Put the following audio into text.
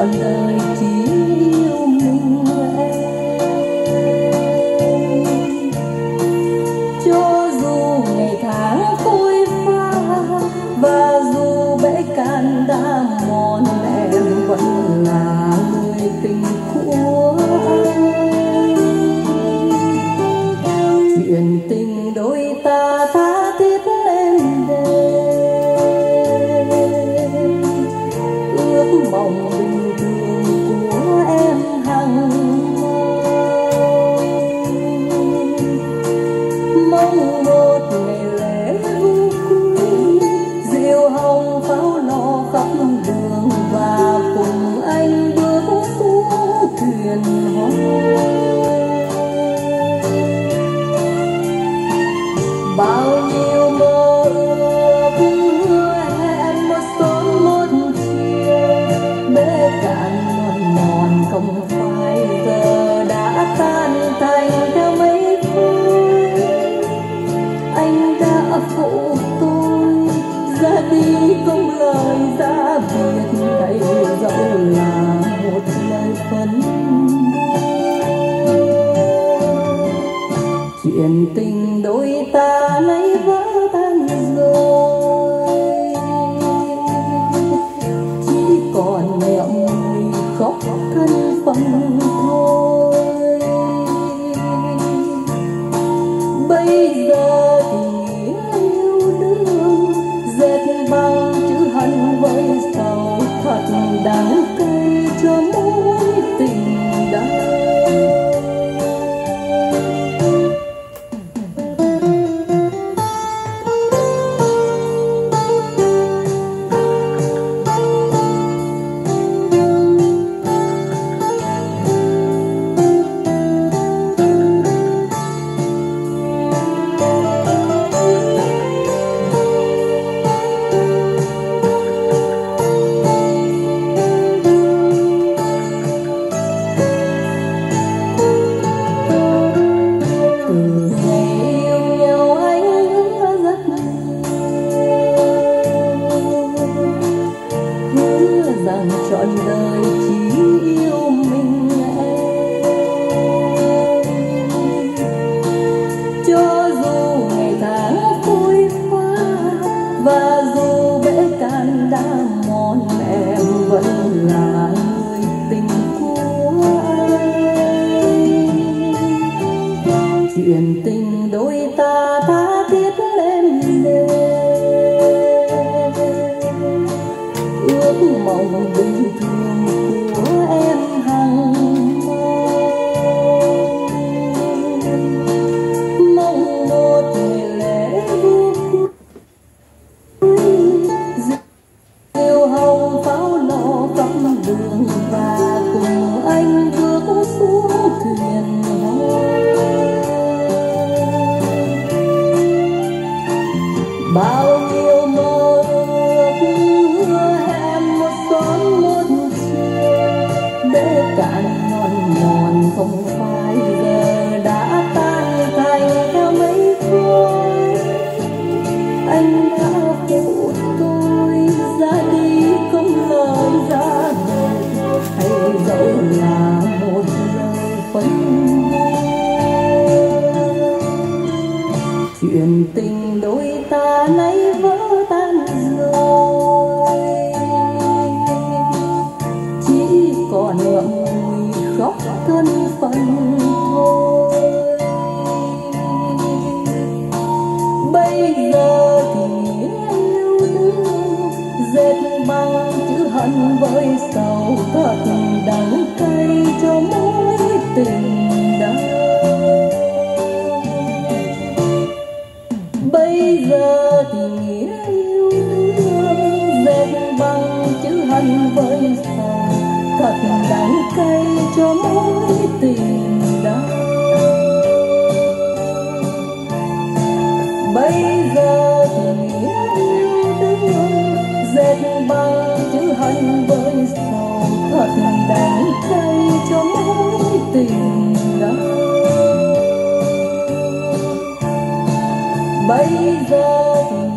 trọn đời thì phai giờ đã tan thành theo mấy phút anh đã phụ tôi, ra đi không lời ra biệt đây dẫu là một lời phấn chuyện tình đôi ta nay vỡ. rằng trọn đời bem phấn chuyện tình đôi ta nay vỡ tan rồi. Chỉ còn ngậm ngùi khóc thân phận thôi. Bây giờ thì lưu thương dệt bằng chữ hận với sầu thật thật đắng cay cho mỗi tình đau bây giờ thì yêu đưa dệt bao chữ hận với sầu thật đắng cay cho mỗi tình đau bây giờ thì